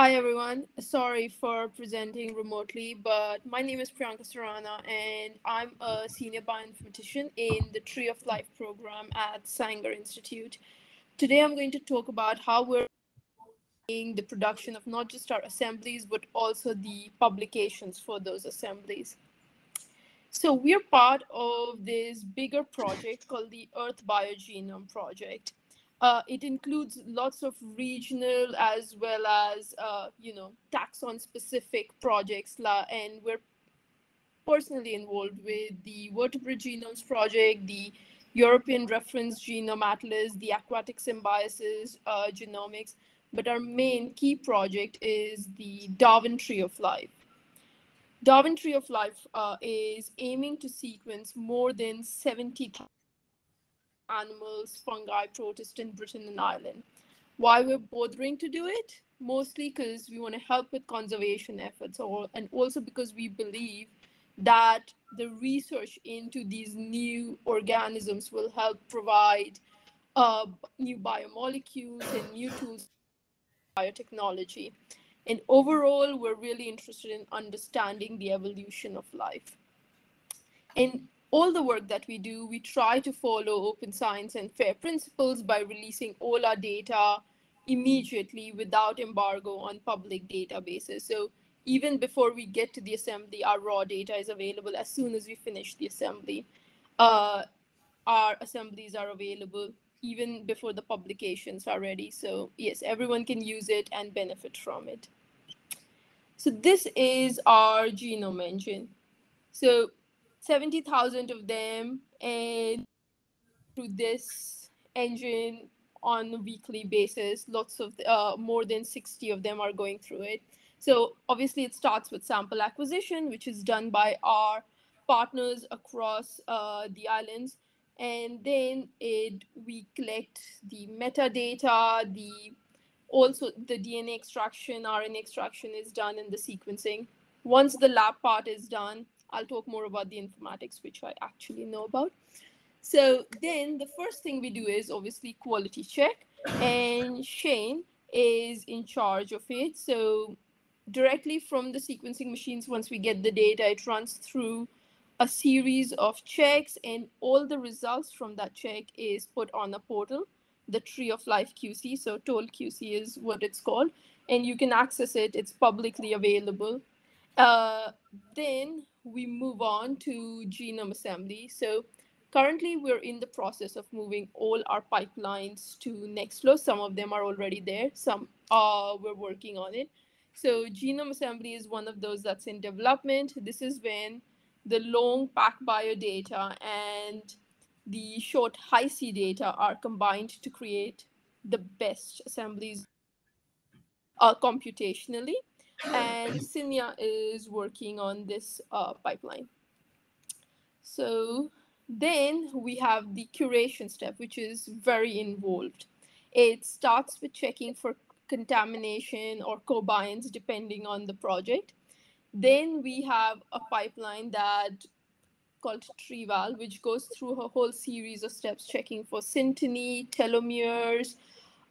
Hi, everyone. Sorry for presenting remotely, but my name is Priyanka Surana, and I'm a senior bioinformatician in the Tree of Life program at Sanger Institute. Today, I'm going to talk about how we're doing the production of not just our assemblies, but also the publications for those assemblies. So we're part of this bigger project called the Earth Biogenome Project. Uh, it includes lots of regional as well as, uh, you know, taxon specific projects. And we're personally involved with the Vertebrate Genomes Project, the European Reference Genome Atlas, the Aquatic Symbiosis uh, Genomics. But our main key project is the Darwin Tree of Life. Darwin Tree of Life uh, is aiming to sequence more than 70,000 animals, fungi, protists in Britain and Ireland. Why we're bothering to do it? Mostly because we want to help with conservation efforts, or and also because we believe that the research into these new organisms will help provide uh, new biomolecules and new tools biotechnology. And overall, we're really interested in understanding the evolution of life. And all the work that we do, we try to follow open science and fair principles by releasing all our data immediately without embargo on public databases. So even before we get to the assembly, our raw data is available as soon as we finish the assembly. Uh, our assemblies are available even before the publications are ready. So yes, everyone can use it and benefit from it. So this is our genome engine. So 70,000 of them and through this engine on a weekly basis, lots of uh, more than 60 of them are going through it. So obviously it starts with sample acquisition, which is done by our partners across uh, the islands. And then it, we collect the metadata, the also the DNA extraction, RNA extraction is done in the sequencing. Once the lab part is done, I'll talk more about the informatics, which I actually know about. So then the first thing we do is obviously quality check, and Shane is in charge of it. So directly from the sequencing machines, once we get the data, it runs through a series of checks, and all the results from that check is put on a portal the Tree of Life QC. So TOL QC is what it's called, and you can access it. It's publicly available. Uh, then we move on to genome assembly. So currently we're in the process of moving all our pipelines to Nextflow. Some of them are already there. Some uh, we're working on it. So genome assembly is one of those that's in development. This is when the long PacBio data and the short Hi-C data are combined to create the best assemblies uh, computationally. And Cinia is working on this uh, pipeline. So then we have the curation step, which is very involved. It starts with checking for contamination or cobionts, depending on the project. Then we have a pipeline that called TreeVal, which goes through a whole series of steps checking for synteny, telomeres.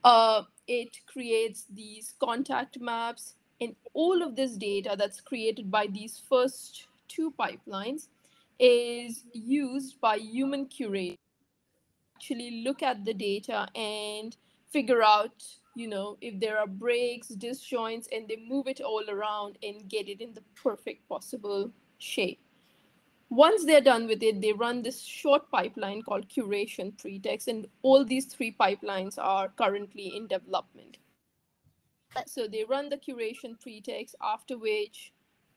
Uh, it creates these contact maps, and all of this data that's created by these first two pipelines is used by human curators actually look at the data and figure out you know if there are breaks disjoints and they move it all around and get it in the perfect possible shape once they're done with it, they run this short pipeline called curation pretext, and all these three pipelines are currently in development. So they run the curation pretext, after which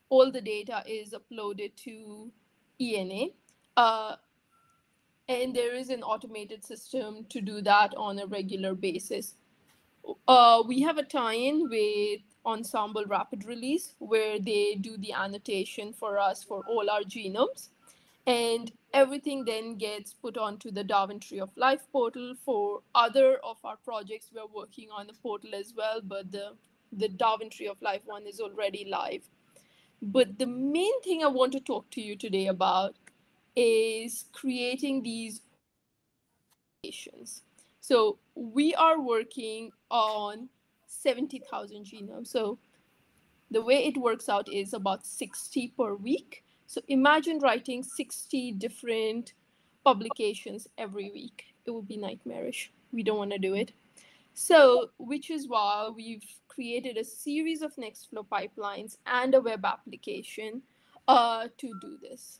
all the data is uploaded to ENA. Uh, and there is an automated system to do that on a regular basis. Uh, we have a tie-in with Ensembl Rapid Release, where they do the annotation for us for all our genomes. And everything then gets put onto the Darwin Tree of Life portal. For other of our projects, we're working on the portal as well, but the, the Darwin Tree of Life one is already live. But the main thing I want to talk to you today about is creating these so we are working on 70,000 genomes. So the way it works out is about 60 per week. So imagine writing 60 different publications every week. It would be nightmarish. We don't want to do it. So, which is why we've created a series of Nextflow pipelines and a web application uh, to do this.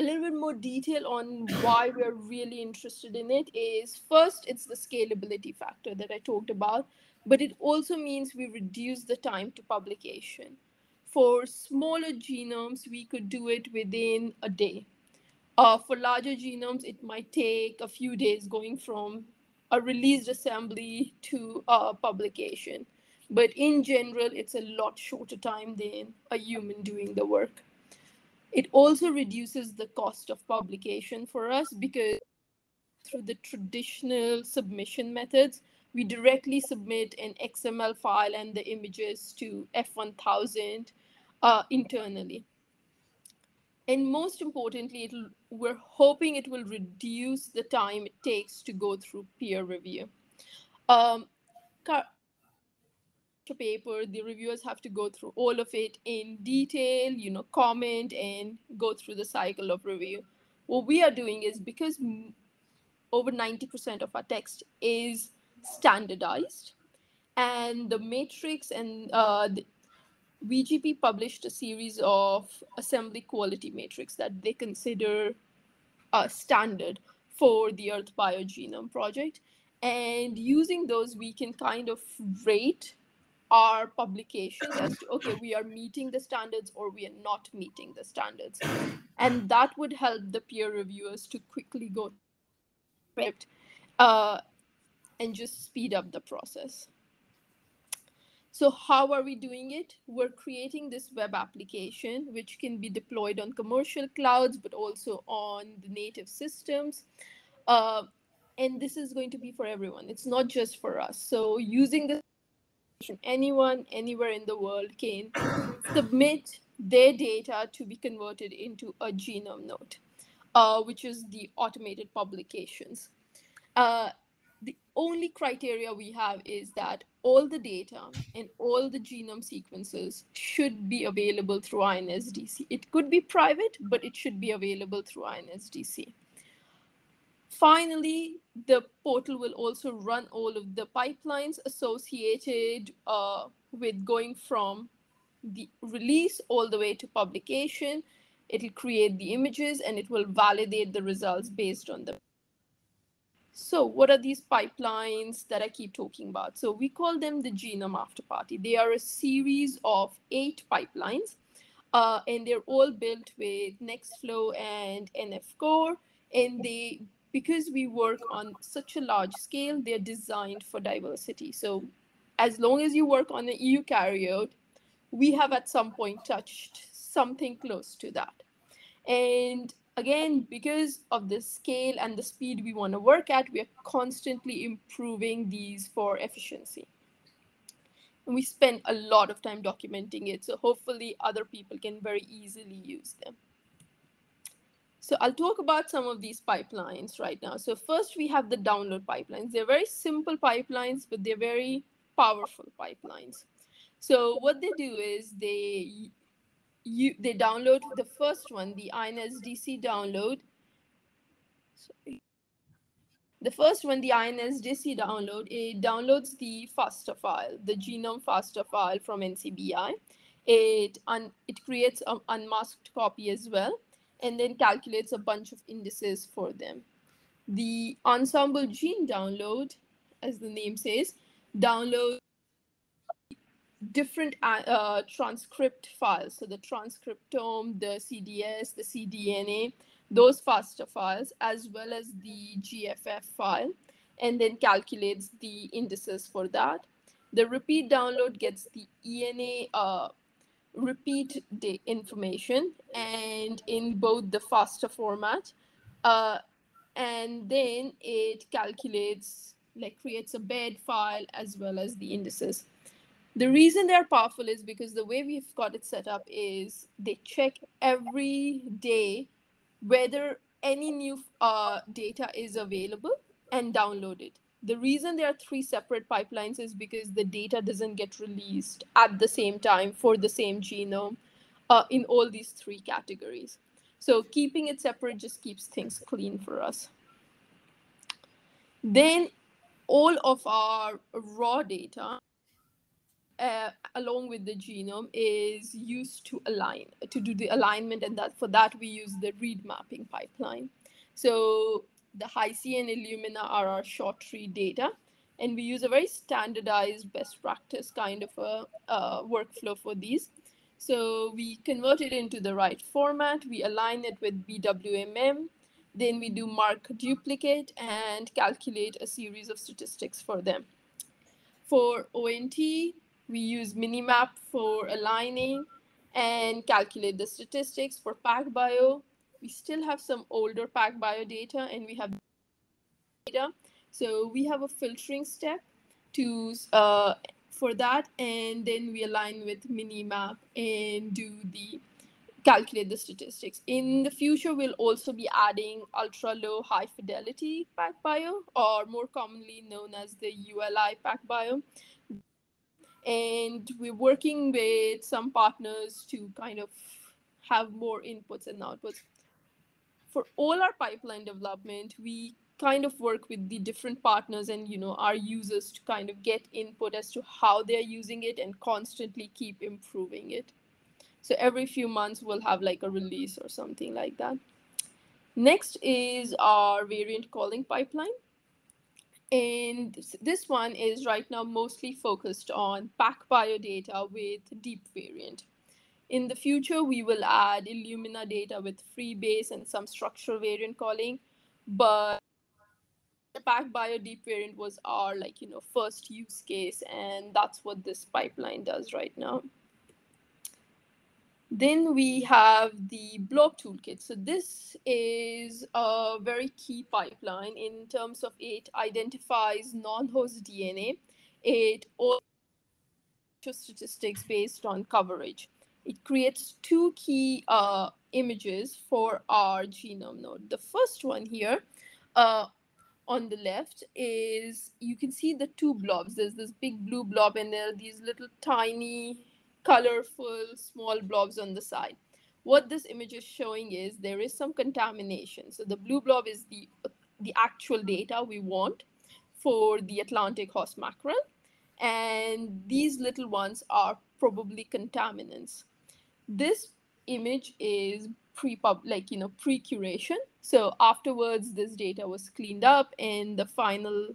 A little bit more detail on why we're really interested in it is first, it's the scalability factor that I talked about, but it also means we reduce the time to publication. For smaller genomes, we could do it within a day. Uh, for larger genomes, it might take a few days going from a released assembly to a publication. But in general, it's a lot shorter time than a human doing the work. It also reduces the cost of publication for us because through the traditional submission methods, we directly submit an XML file and the images to F1000 uh, internally. And most importantly, we're hoping it will reduce the time it takes to go through peer review. Um, paper, the reviewers have to go through all of it in detail, you know, comment and go through the cycle of review. What we are doing is because over 90% of our text is standardized and the matrix and uh, the, VGP published a series of assembly quality matrix that they consider a standard for the Earth Biogenome Project. And using those, we can kind of rate our publications as to, okay, we are meeting the standards or we are not meeting the standards. And that would help the peer reviewers to quickly go uh, and just speed up the process. So how are we doing it? We're creating this web application, which can be deployed on commercial clouds, but also on the native systems. Uh, and this is going to be for everyone. It's not just for us. So using this, anyone, anywhere in the world can submit their data to be converted into a genome note, uh, which is the automated publications. Uh, the only criteria we have is that all the data and all the genome sequences should be available through INSDC. It could be private, but it should be available through INSDC. Finally, the portal will also run all of the pipelines associated uh, with going from the release all the way to publication. It'll create the images and it will validate the results based on the so what are these pipelines that I keep talking about? So we call them the genome after party. They are a series of eight pipelines, uh, and they're all built with Nextflow and NF Core. And they, because we work on such a large scale, they're designed for diversity. So as long as you work on the eukaryote, we have at some point touched something close to that. And again, because of the scale and the speed we want to work at, we are constantly improving these for efficiency. And we spend a lot of time documenting it, so hopefully other people can very easily use them. So I'll talk about some of these pipelines right now. So first we have the download pipelines. They're very simple pipelines, but they're very powerful pipelines. So what they do is they you they download the first one, the INSDC download. Sorry. The first one, the INSDC download, it downloads the FASTA file, the genome FASTA file from NCBI. It un, it creates an unmasked copy as well, and then calculates a bunch of indices for them. The Ensembl gene download, as the name says, downloads different uh, uh, transcript files. So the transcriptome, the CDS, the cDNA, those FASTA files, as well as the GFF file, and then calculates the indices for that. The repeat download gets the ENA uh, repeat the information and in both the FASTA format. Uh, and then it calculates, like creates a bed file as well as the indices. The reason they're powerful is because the way we've got it set up is they check every day whether any new uh, data is available and download it. The reason there are three separate pipelines is because the data doesn't get released at the same time for the same genome uh, in all these three categories. So keeping it separate just keeps things clean for us. Then all of our raw data uh, along with the genome is used to align to do the alignment and that for that we use the read mapping pipeline. So the Hi-C and Illumina are our short read data and we use a very standardized best practice kind of a uh, workflow for these. So we convert it into the right format we align it with BWA-MEM then we do mark duplicate and calculate a series of statistics for them. For ONT, we use Minimap for aligning and calculate the statistics for PacBio. We still have some older PacBio data and we have data. So we have a filtering step to uh, for that, and then we align with Minimap and do the calculate the statistics. In the future, we'll also be adding ultra low high fidelity PacBio, or more commonly known as the ULI PacBio and we're working with some partners to kind of have more inputs and outputs. For all our pipeline development, we kind of work with the different partners and you know our users to kind of get input as to how they're using it and constantly keep improving it. So every few months we'll have like a release or something like that. Next is our variant calling pipeline. And this one is right now mostly focused on PacBio data with deep variant. In the future, we will add Illumina data with FreeBayes and some structural variant calling, but the PacBio deep variant was our like you know first use case, and that's what this pipeline does right now. Then we have the blob toolkit. So this is a very key pipeline in terms of it identifies non-host DNA. It also statistics based on coverage. It creates two key uh, images for our genome note. The first one here uh, on the left is you can see the two blobs. There's this big blue blob and there are these little tiny colorful small blobs on the side. What this image is showing is there is some contamination. So the blue blob is the, the actual data we want for the Atlantic horse mackerel. And these little ones are probably contaminants. This image is pre-pub, like, you know, pre-curation. So afterwards, this data was cleaned up and the final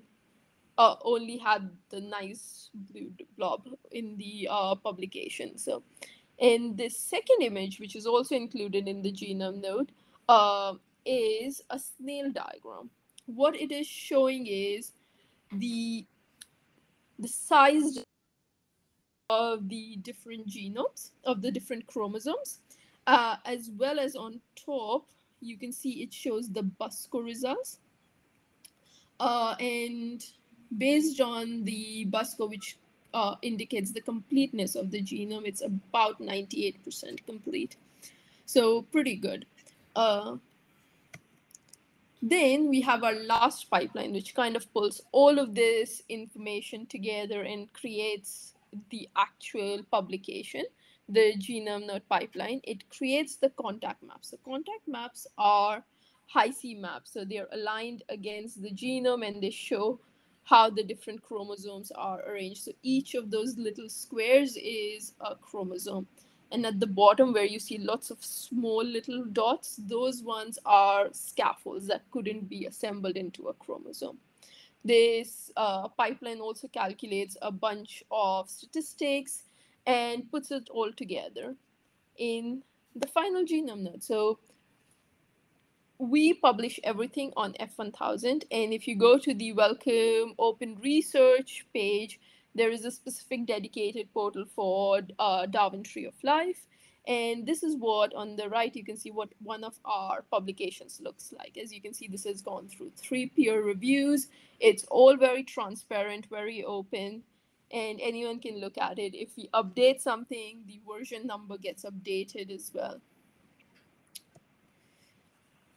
uh, only had the nice blue blob in the uh, publication. So, in this second image, which is also included in the genome note, uh, is a snail diagram. What it is showing is the the size of the different genomes of the different chromosomes, uh, as well as on top, you can see it shows the BUSCO results. Uh, and based on the BUSCO, which uh, indicates the completeness of the genome, it's about 98% complete. So pretty good. Uh, then we have our last pipeline, which kind of pulls all of this information together and creates the actual publication, the genome note pipeline. It creates the contact maps. The contact maps are Hi-C maps. So they're aligned against the genome and they show how the different chromosomes are arranged. So each of those little squares is a chromosome. And at the bottom where you see lots of small little dots, those ones are scaffolds that couldn't be assembled into a chromosome. This uh, pipeline also calculates a bunch of statistics and puts it all together in the final genome note. So we publish everything on F1000. And if you go to the Wellcome Open Research page, there is a specific dedicated portal for uh, Darwin Tree of Life. And this is what on the right, you can see what one of our publications looks like. As you can see, this has gone through three peer reviews. It's all very transparent, very open, and anyone can look at it. If we update something, the version number gets updated as well.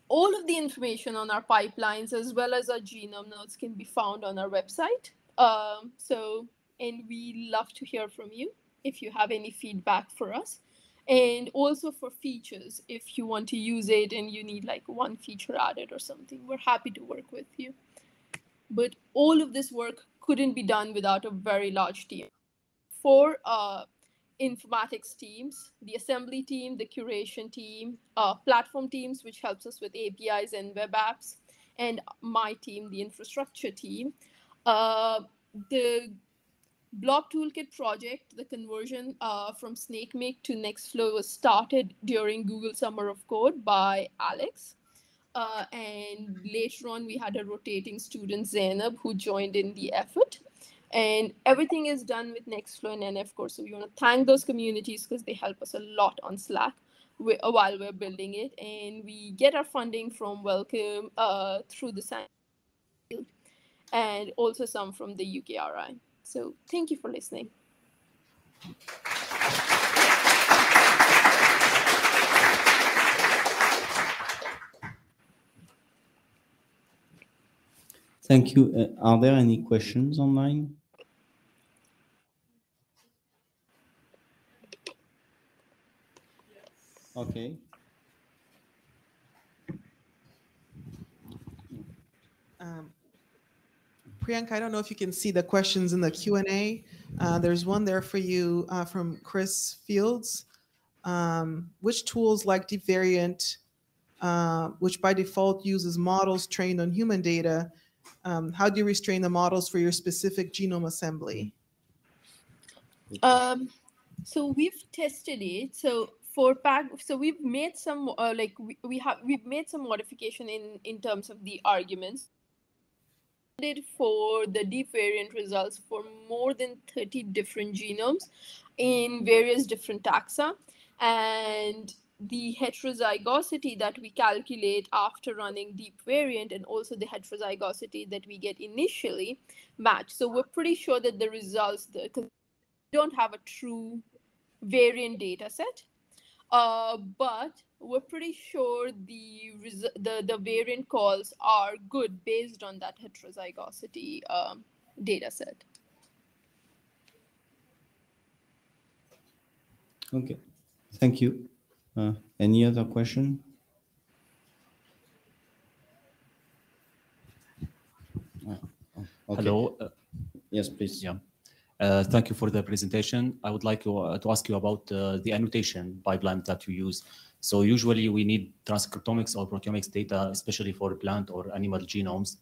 All of the information on our pipelines as well as our genome notes can be found on our website. Um, so, and we love to hear from you if you have any feedback for us. And also for features, if you want to use it and you need like one feature added or something, we're happy to work with you. But all of this work couldn't be done without a very large team. For uh, informatics teams, the assembly team, the curation team, uh, platform teams, which helps us with APIs and web apps, and my team, the infrastructure team. Uh, the Blob Toolkit project, the conversion uh, from SnakeMake to Nextflow was started during Google Summer of Code by Alex. Uh, and later on, we had a rotating student, Zainab, who joined in the effort and everything is done with nextflow. And nf core so we want to thank those communities because they help us a lot on slack while we're building it. And we get our funding from Wellcome uh, through the science and also some from the ukri so thank you for listening Thank you. Uh, are there any questions online? Okay. Um, Priyanka, I don't know if you can see the questions in the Q&A. Uh, there's one there for you uh, from Chris Fields. Um, which tools like DeepVariant, uh, which by default uses models trained on human data, um, how do you restrain the models for your specific genome assembly? Um, so we've tested it. So for pack so we've made some uh, like we, we have we've made some modification in in terms of the arguments did for the deep variant results for more than 30 different genomes in various different taxa and the heterozygosity that we calculate after running deep variant and also the heterozygosity that we get initially match so we're pretty sure that the results we don't have a true variant data set uh, but we're pretty sure the, the the variant calls are good based on that heterozygosity um, data set. Okay, thank you. Uh, any other question? Uh, okay. Hello. Uh, yes, please. Yeah. Uh, thank you for the presentation. I would like to, uh, to ask you about uh, the annotation pipeline that you use. So usually we need transcriptomics or proteomics data, especially for plant or animal genomes,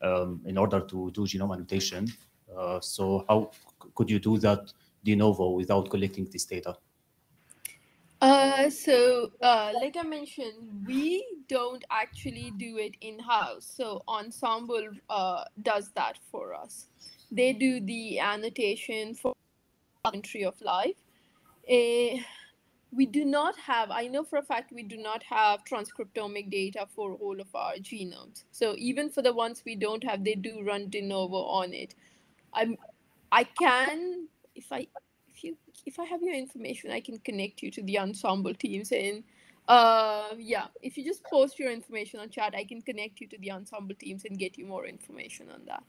um, in order to do genome annotation. Uh, so how could you do that de novo without collecting this data? Uh, so, uh, like I mentioned, we don't actually do it in-house. So Ensembl uh, does that for us they do the annotation for entry of life. Uh, we do not have, I know for a fact, we do not have transcriptomic data for all of our genomes. So even for the ones we don't have, they do run de novo on it. I'm, I can, if I, if I have your information, I can connect you to the Ensembl teams and uh, yeah, if you just post your information on chat, I can connect you to the Ensembl teams and get you more information on that.